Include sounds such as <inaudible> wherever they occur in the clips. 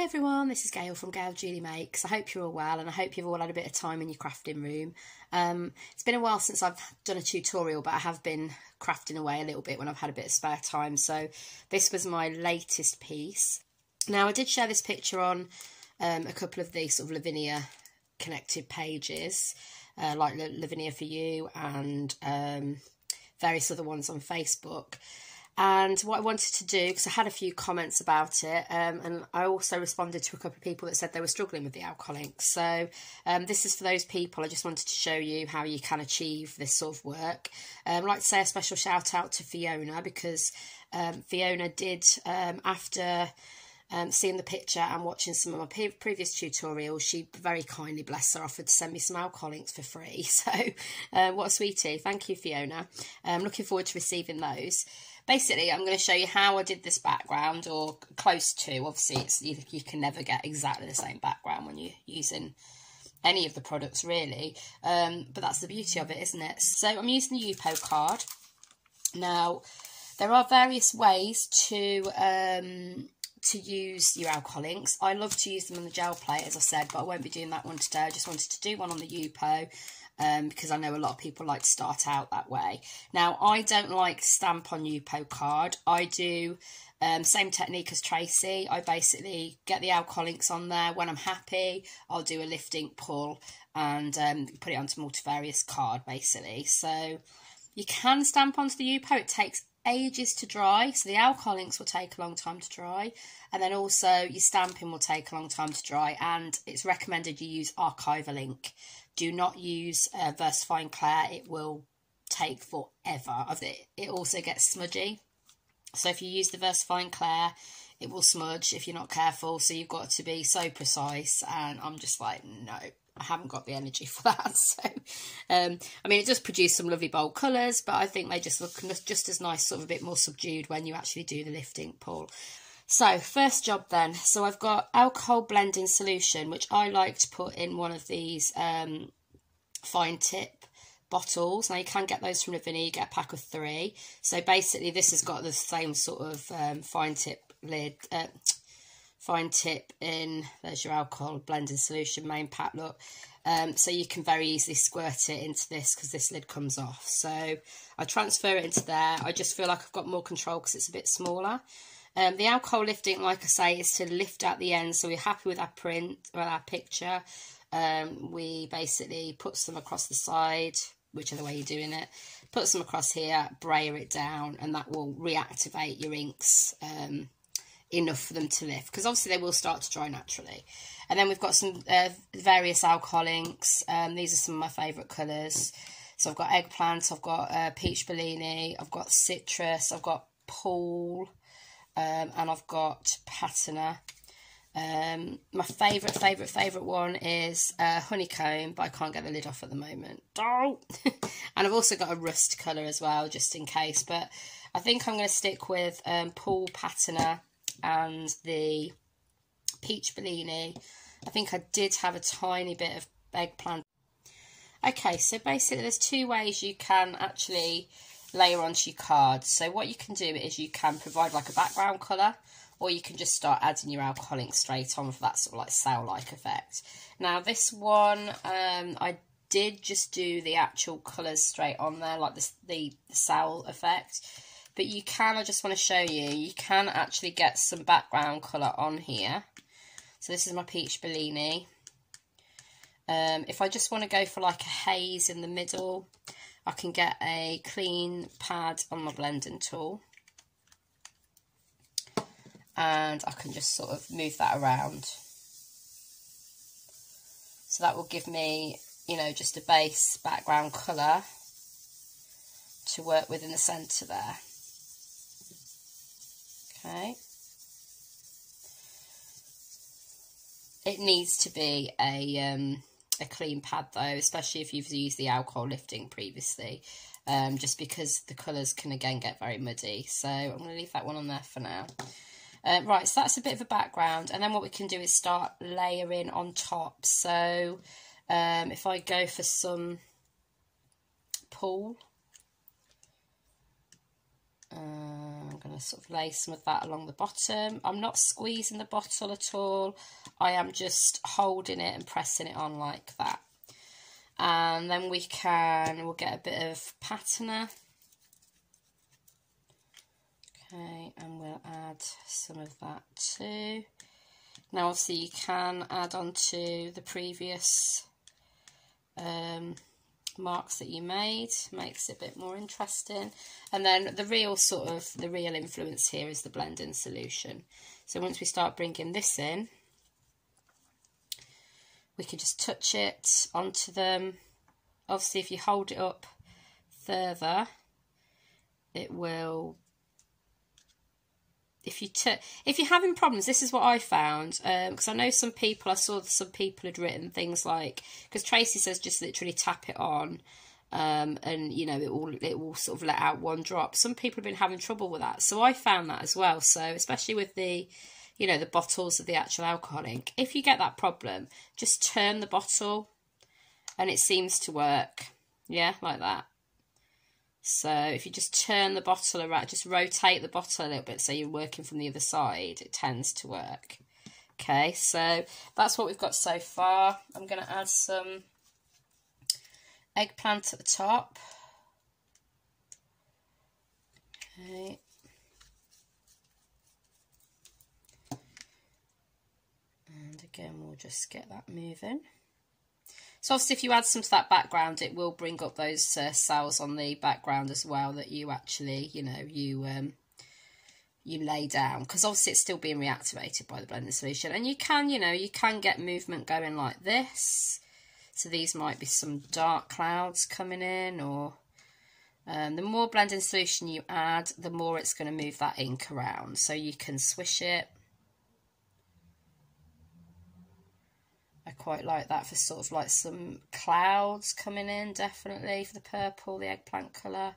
Hi everyone, this is Gail from Gail Julie Makes. I hope you're all well and I hope you've all had a bit of time in your crafting room. Um, it's been a while since I've done a tutorial but I have been crafting away a little bit when I've had a bit of spare time so this was my latest piece. Now I did share this picture on um, a couple of the sort of Lavinia connected pages uh, like Lavinia for You and um, various other ones on Facebook. And what I wanted to do, because I had a few comments about it, um, and I also responded to a couple of people that said they were struggling with the alcohol inks. So um, this is for those people. I just wanted to show you how you can achieve this sort of work. Um, I'd like to say a special shout out to Fiona because um, Fiona did, um, after um, seeing the picture and watching some of my pre previous tutorials, she very kindly, bless her, offered to send me some alcohol inks for free. <laughs> So, uh, what a sweetie. Thank you, Fiona. I'm looking forward to receiving those. Basically, I'm going to show you how I did this background, or close to. Obviously, it's you, you can never get exactly the same background when you're using any of the products, really. Um, but that's the beauty of it, isn't it? So, I'm using the Yupo card. Now, there are various ways to... Um, to use your alcohol inks. I love to use them on the gel plate, as I said, but I won't be doing that one today. I just wanted to do one on the Yupo um, because I know a lot of people like to start out that way. Now, I don't like stamp on Yupo card. I do um, same technique as Tracy. I basically get the alcohol inks on there. When I'm happy, I'll do a lift ink pull and um, put it onto multifarious card, basically. So you can stamp onto the Yupo. It takes ages to dry. So the alcohol inks will take a long time to dry. And then also your stamping will take a long time to dry. And it's recommended you use archival ink. Do not use uh, VersaFine Clair. It will take forever. It also gets smudgy. So if you use the VersaFine Clair, it will smudge if you're not careful. So you've got to be so precise. And I'm just like, no, I haven't got the energy <laughs> for that. So, um, I mean, it does produce some lovely bold colours, but I think they just look just as nice, sort of a bit more subdued when you actually do the lift ink pull. So, first job then. So I've got alcohol blending solution, which I like to put in one of these um, fine tip bottles. Now you can get those from Lavinia, you get a pack of three. So basically this has got the same sort of um, fine tip lid, uh, fine tip in, there's your alcohol blending solution main pack look. Um, so you can very easily squirt it into this because this lid comes off. So I transfer it into there. I just feel like I've got more control because it's a bit smaller. Um, the alcohol lift ink, like I say, is to lift at the end. So we're happy with our print, or our picture. Um, we basically put some across the side, whichever way you're doing it. Put some across here, brayer it down, and that will reactivate your inks um, enough for them to lift. Because obviously they will start to dry naturally. And then we've got some uh, various alcohol inks. Um, these are some of my favourite colours. So I've got eggplant, I've got uh, peach Bellini, I've got citrus, I've got pool, um, and I've got patina. Um, my favourite, favourite, favourite one is uh, honeycomb, but I can't get the lid off at the moment. Oh! <laughs> and I've also got a rust colour as well, just in case. But I think I'm going to stick with um, pool patina and the peach Bellini. I think I did have a tiny bit of eggplant. Okay, so basically there's two ways you can actually layer onto your cards. So what you can do is you can provide like a background colour or you can just start adding your alcohol ink straight on for that sort of like cell-like effect. Now this one, um, I did just do the actual colours straight on there, like the, the cell effect. But you can, I just want to show you, you can actually get some background colour on here. So this is my Peach Bellini. Um, if I just want to go for like a haze in the middle, I can get a clean pad on my blending tool. And I can just sort of move that around. So that will give me, you know, just a base background colour to work with in the centre there. Okay. It needs to be a um, a clean pad though, especially if you've used the alcohol lift ink previously, um, just because the colours can again get very muddy. So I'm going to leave that one on there for now. Uh, right, so that's a bit of a background, and then what we can do is start layering on top. So um, if I go for some pool, uh, I'm going to sort of lay some of that along the bottom. I'm not squeezing the bottle at all. I am just holding it and pressing it on like that. And then we can, we'll get a bit of patina. Okay, and we'll add some of that too. Now obviously you can add on to the previous um, marks that you made, makes it a bit more interesting. And then the real sort of, the real influence here is the blending solution. So once we start bringing this in, we can just touch it onto them. Obviously if you hold it up further, it will if you if you're having problems, this is what I found because um, I know some people. I saw some people had written things like because Tracy says just literally tap it on, um, and you know it will it will sort of let out one drop. Some people have been having trouble with that, so I found that as well. So especially with the you know the bottles of the actual alcohol ink, if you get that problem, just turn the bottle, and it seems to work. Yeah, like that. So if you just turn the bottle around, just rotate the bottle a little bit so you're working from the other side, it tends to work. Okay, so that's what we've got so far. I'm going to add some eggplant at the top. Okay. And again, we'll just get that moving. So obviously if you add some to that background, it will bring up those uh, cells on the background as well that you actually, you know, you um, you lay down. Because obviously it's still being reactivated by the blending solution. And you can, you know, you can get movement going like this. So these might be some dark clouds coming in or... Um, the more blending solution you add, the more it's going to move that ink around. So you can swish it I quite like that for sort of like some clouds coming in, definitely, for the purple, the eggplant colour.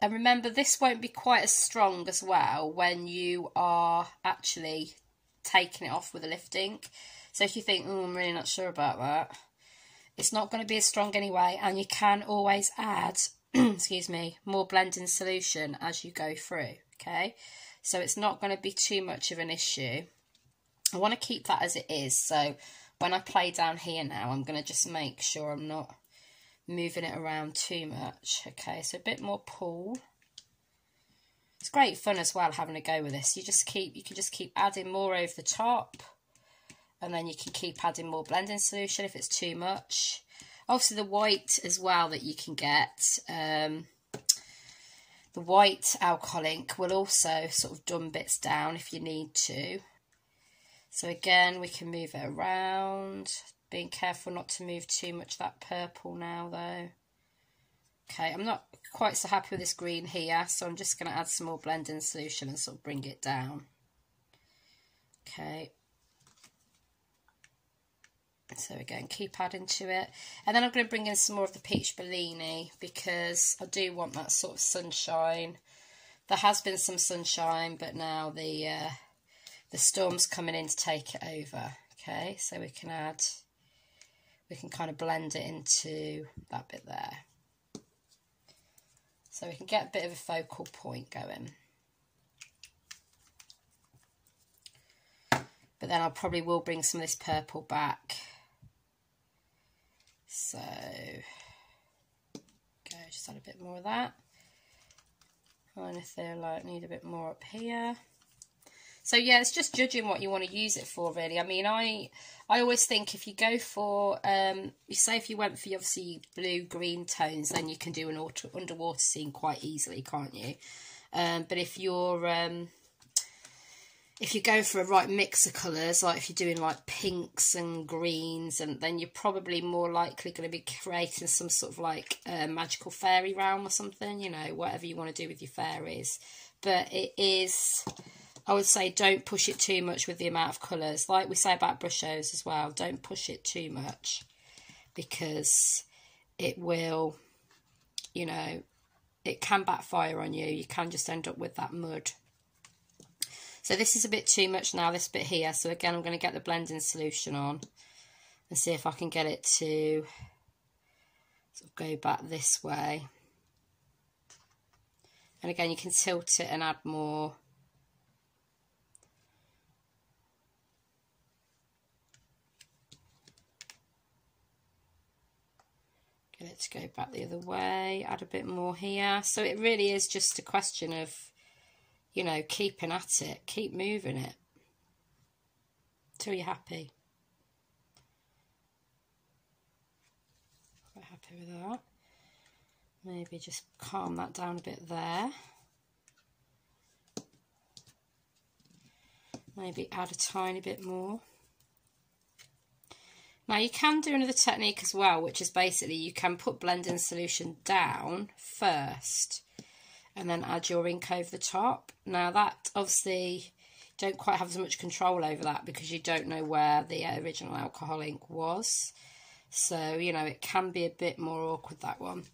And remember, this won't be quite as strong as well when you are actually taking it off with a lift ink. So if you think, oh, I'm really not sure about that, it's not going to be as strong anyway. And you can always add, <clears throat> excuse me, more blending solution as you go through, okay? So it's not going to be too much of an issue. I want to keep that as it is. So when I play down here now, I'm going to just make sure I'm not moving it around too much. Okay, so a bit more pull. It's great fun as well having a go with this. You just keep, you can just keep adding more over the top. And then you can keep adding more blending solution if it's too much. Obviously the white as well that you can get. Um, the white alcohol ink will also sort of dumb bits down if you need to. So again, we can move it around. Being careful not to move too much that purple now though. Okay, I'm not quite so happy with this green here, so I'm just going to add some more blending solution and sort of bring it down. Okay. So again, keep adding to it. And then I'm going to bring in some more of the Peach Bellini because I do want that sort of sunshine. There has been some sunshine, but now the uh, the storm's coming in to take it over. Okay, so we can add, we can kind of blend it into that bit there. So we can get a bit of a focal point going. But then I probably will bring some of this purple back. So, go, just add a bit more of that. And if they're like, need a bit more up here. So yeah, it's just judging what you want to use it for, really. I mean, I I always think if you go for, um, you say if you went for obviously blue green tones, then you can do an auto, underwater scene quite easily, can't you? Um, but if you're um, if you go for a right mix of colours, like if you're doing like pinks and greens, and then you're probably more likely going to be creating some sort of like uh, magical fairy realm or something, you know, whatever you want to do with your fairies. But it is I would say don't push it too much with the amount of colours. Like we say about brushos as well, don't push it too much because it will, you know, it can backfire on you. You can just end up with that mud. So this is a bit too much now, this bit here. So again, I'm going to get the blending solution on and see if I can get it to sort of go back this way. And again, you can tilt it and add more. To go back the other way, add a bit more here. So it really is just a question of, you know, keeping at it, keep moving it till you're happy. Quite happy with that. Maybe just calm that down a bit there. Maybe add a tiny bit more. Now you can do another technique as well, which is basically you can put blending solution down first and then add your ink over the top. Now that obviously don't quite have as much control over that because you don't know where the original alcohol ink was. So, you know, it can be a bit more awkward, that one.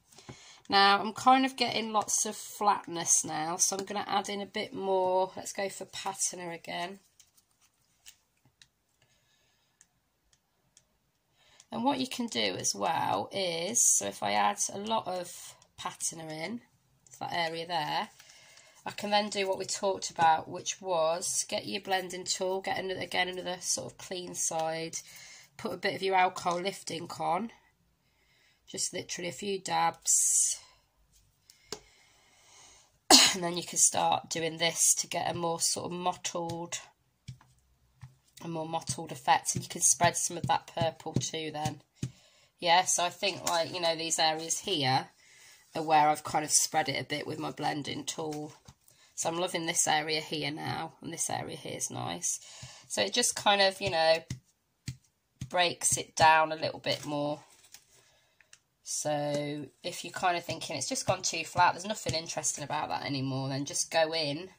Now, I'm kind of getting lots of flatness now, so I'm going to add in a bit more. Let's go for patina again. And what you can do as well is, so if I add a lot of patina in, that area there, I can then do what we talked about, which was get your blending tool, get another, again another sort of clean side, put a bit of your alcohol lift ink on, just literally a few dabs, <coughs> and then you can start doing this to get a more sort of mottled a more mottled effect and you can spread some of that purple too then. Yeah, so I think like, you know, these areas here are where I've kind of spread it a bit with my blending tool. So I'm loving this area here now and this area here is nice. So it just kind of, you know, breaks it down a little bit more. So if you're kind of thinking it's just gone too flat, there's nothing interesting about that anymore, then just go in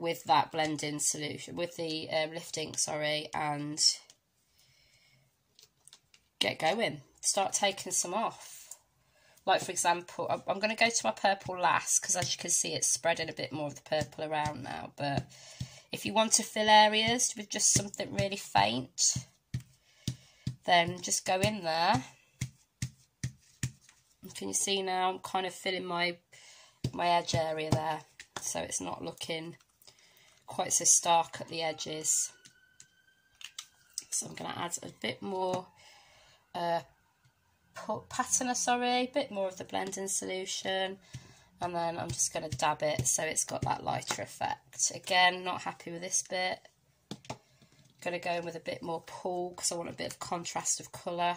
with that blending solution, with the um, lifting, sorry, and get going. Start taking some off. Like, for example, I'm going to go to my purple last because as you can see, it's spreading a bit more of the purple around now. But if you want to fill areas with just something really faint, then just go in there. Can you see now I'm kind of filling my my edge area there so it's not looking quite so stark at the edges. So I'm going to add a bit more uh, patina, sorry, a bit more of the blending solution. And then I'm just going to dab it so it's got that lighter effect. Again, not happy with this bit. Going to go in with a bit more pull because I want a bit of contrast of colour.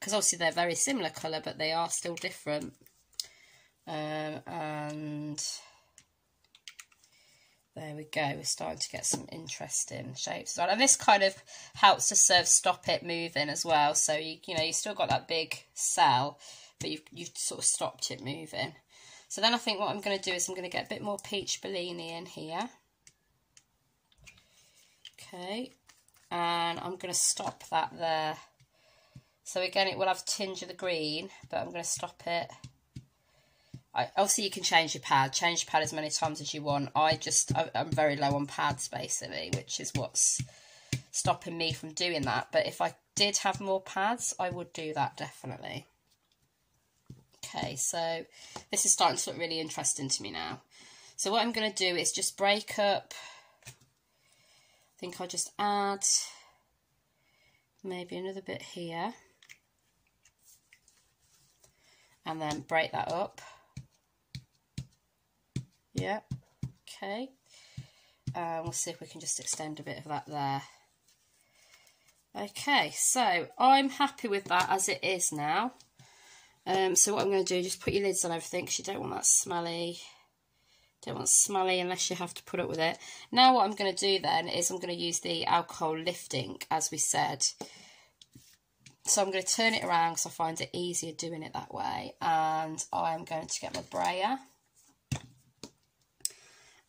Because obviously they're very similar colour, but they are still different. Um, and there we go, we're starting to get some interesting shapes. And this kind of helps to serve stop it moving as well. So, you, you know, you still got that big cell, but you've, you've sort of stopped it moving. So then I think what I'm going to do is I'm going to get a bit more peach Bellini in here. Okay, and I'm going to stop that there. So again, it will have tinge of the green, but I'm going to stop it I, obviously you can change your pad. Change your pad as many times as you want. I just I, I'm very low on pads basically which is what's stopping me from doing that. But if I did have more pads I would do that definitely. Okay so this is starting to look really interesting to me now. So what I'm going to do is just break up. I think I'll just add maybe another bit here. And then break that up yeah, okay. Uh, we'll see if we can just extend a bit of that there. Okay, so I'm happy with that as it is now. Um, so what I'm going to do, is just put your lids on everything because you don't want that smelly. Don't want smelly unless you have to put up with it. Now what I'm going to do then is I'm going to use the alcohol lift ink as we said. So I'm going to turn it around because I find it easier doing it that way. And I'm going to get my brayer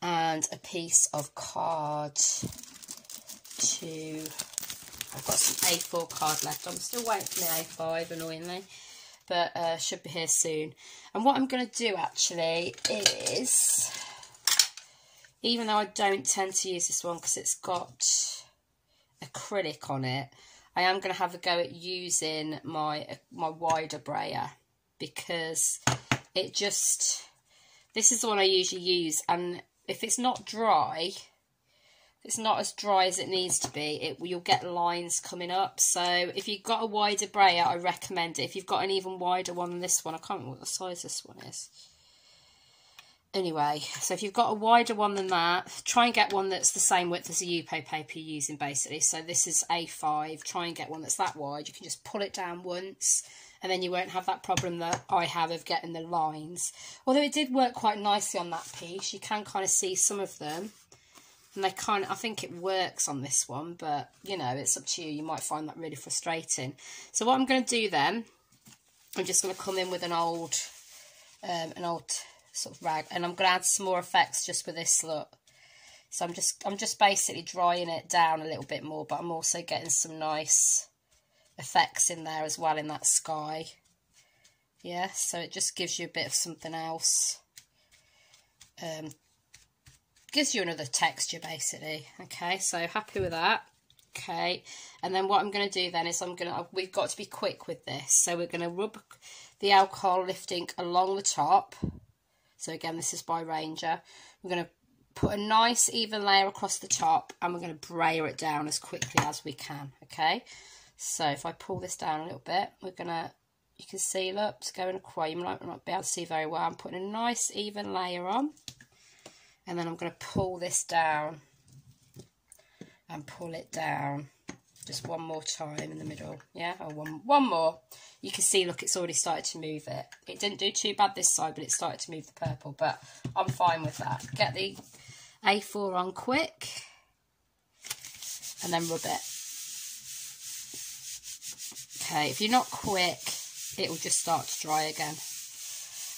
and a piece of card to I've got some A4 card left. I'm still waiting for my A5 annoyingly, but uh, should be here soon. And what I'm going to do actually is, even though I don't tend to use this one because it's got acrylic on it, I am going to have a go at using my my wider brayer because it just, this is the one I usually use. And if it's not dry, it's not as dry as it needs to be, it you'll get lines coming up. So if you've got a wider brayer, I recommend it. If you've got an even wider one than this one, I can't remember what the size this one is. Anyway, so if you've got a wider one than that, try and get one that's the same width as the Yupo paper you're using basically. So this is A5, try and get one that's that wide. You can just pull it down once and then you won't have that problem that I have of getting the lines. Although it did work quite nicely on that piece, you can kind of see some of them. And they kind of, I think it works on this one, but you know, it's up to you. You might find that really frustrating. So what I'm going to do then, I'm just going to come in with an old, um, an old sort of rag and I'm going to add some more effects just with this look so I'm just I'm just basically drying it down a little bit more but I'm also getting some nice effects in there as well in that sky. Yeah so it just gives you a bit of something else. Um, gives you another texture basically. Okay so happy with that. Okay and then what I'm going to do then is I'm going to we've got to be quick with this. So we're going to rub the alcohol lift ink along the top. So again, this is by Ranger. We're going to put a nice even layer across the top and we're going to brayer it down as quickly as we can, okay? So if I pull this down a little bit, we're going to, you can see, look, it's going across. You might not be able to see very well. I'm putting a nice even layer on and then I'm going to pull this down and pull it down just one more time in the middle yeah or one one more you can see look it's already started to move it it didn't do too bad this side but it started to move the purple but I'm fine with that get the A4 on quick and then rub it okay if you're not quick it will just start to dry again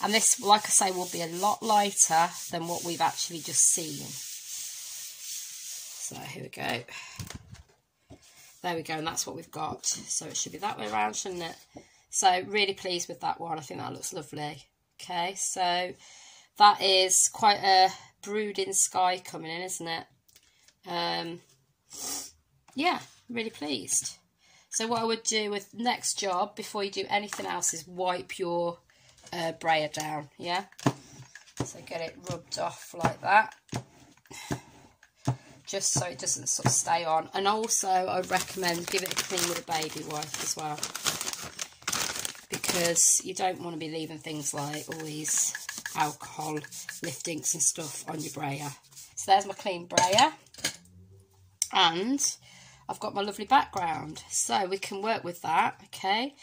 and this like I say will be a lot lighter than what we've actually just seen so here we go there we go, and that's what we've got. So it should be that way around, shouldn't it? So really pleased with that one. I think that looks lovely. Okay, so that is quite a brooding sky coming in, isn't it? Um, yeah, really pleased. So what I would do with next job, before you do anything else, is wipe your uh, brayer down, yeah? So get it rubbed off like that just so it doesn't sort of stay on. And also, I recommend give it a clean with a baby wipe as well. Because you don't want to be leaving things like all these alcohol liftings and stuff on your brayer. So there's my clean brayer. And I've got my lovely background. So we can work with that, okay?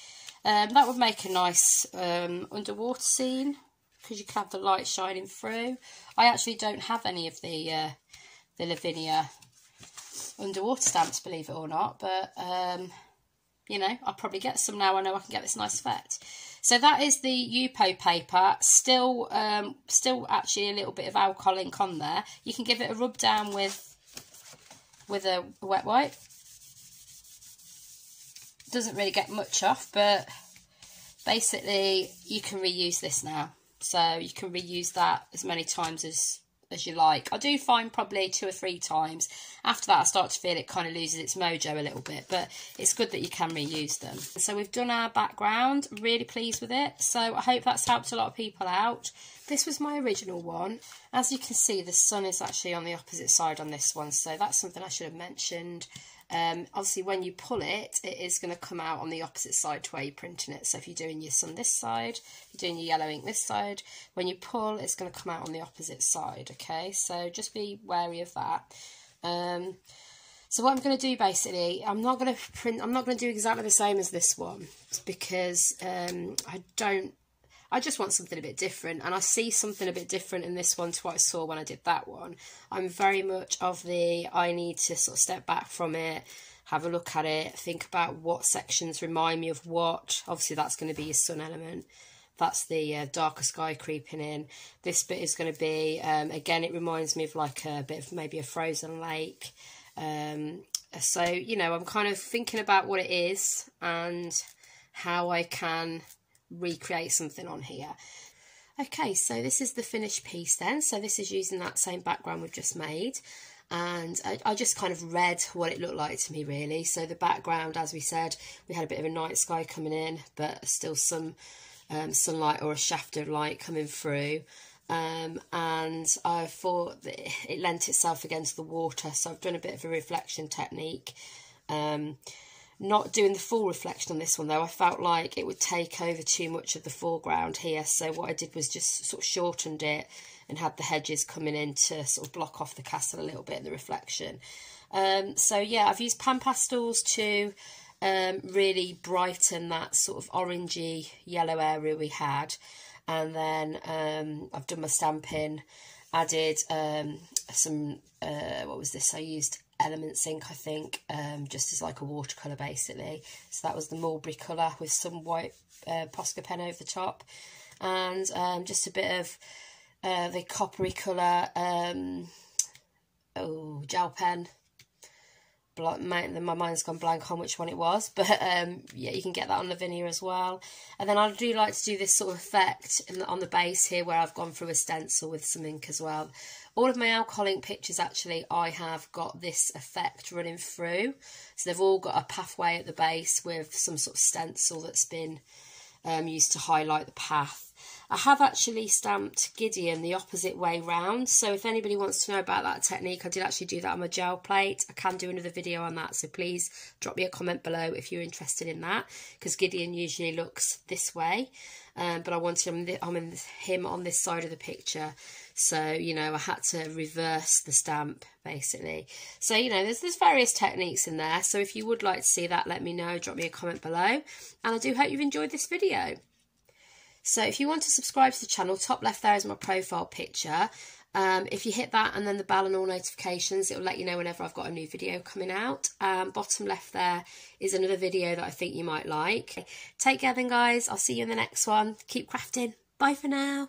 Um, that would make a nice um, underwater scene because you can have the light shining through. I actually don't have any of the uh, the Lavinia underwater stamps, believe it or not. But, um, you know, I'll probably get some now. I know I can get this nice effect. So that is the Yupo paper. Still, um, still actually a little bit of alcohol ink on there. You can give it a rub down with with a wet wipe. Doesn't really get much off, but basically you can reuse this now. So you can reuse that as many times as as you like. I do find probably two or three times. After that, I start to feel it kind of loses its mojo a little bit, but it's good that you can reuse them. So we've done our background, really pleased with it. So I hope that's helped a lot of people out. This was my original one. As you can see, the sun is actually on the opposite side on this one, so that's something I should have mentioned. Um, obviously, when you pull it, it is going to come out on the opposite side to where you're printing it. So if you're doing your sun this side, you're doing your yellow ink this side, when you pull, it's going to come out on the opposite side, okay? So just be wary of that. Um, so what I'm going to do basically, I'm not going to print, I'm not going to do exactly the same as this one because um, I don't I just want something a bit different. And I see something a bit different in this one to what I saw when I did that one. I'm very much of the I need to sort of step back from it, have a look at it, think about what sections remind me of what. Obviously, that's going to be your sun element. That's the uh, darker sky creeping in. This bit is going to be, um, again, it reminds me of like a bit of maybe a frozen lake. Um, so, you know, I'm kind of thinking about what it is and how I can recreate something on here. Okay, so this is the finished piece then. So this is using that same background we've just made. And I, I, just kind of read what it looked like to me, really. So the background, as we said, we had a bit of a night sky coming in, but still some um, sunlight or a shaft of light coming through. Um, and I thought that it lent itself against the water, so I've done a bit of a reflection technique. Um, not doing the full reflection on this one though, I felt like it would take over too much of the foreground here, so what I did was just sort of shortened it and had the hedges coming in to sort of block off the castle a little bit in the reflection. Um, so yeah, I've used pan pastels to um, really brighten that sort of orangey yellow area we had. And then um, I've done my stamping, added um, some, uh, what was this? I used Elements ink, I think, um, just as like a watercolour basically. So that was the mulberry colour with some white uh, Posca pen over the top. And um, just a bit of uh, the coppery colour, um, oh, gel pen my, my mind's gone blank on which one it was, but um, yeah, you can get that on the Lavinia as well. And then I do like to do this sort of effect the, on the base here where I've gone through a stencil with some ink as well. All of my alcohol ink pictures actually, I have got this effect running through. So they've all got a pathway at the base with some sort of stencil that's been um, used to highlight the path. I have actually stamped Gideon the opposite way round. So if anybody wants to know about that technique, I did actually do that on my gel plate. I can do another video on that. So please drop me a comment below if you're interested in that. Because Gideon usually looks this way. Um, but I wanted him, I'm in him on this side of the picture. So, you know, I had to reverse the stamp, basically. So, you know, there's, there's various techniques in there. So if you would like to see that, let me know. Drop me a comment below. And I do hope you've enjoyed this video. So if you want to subscribe to the channel, top left there is my profile picture. Um, if you hit that and then the bell and all notifications, it will let you know whenever I've got a new video coming out. Um, bottom left there is another video that I think you might like. Take care then, guys. I'll see you in the next one. Keep crafting. Bye for now.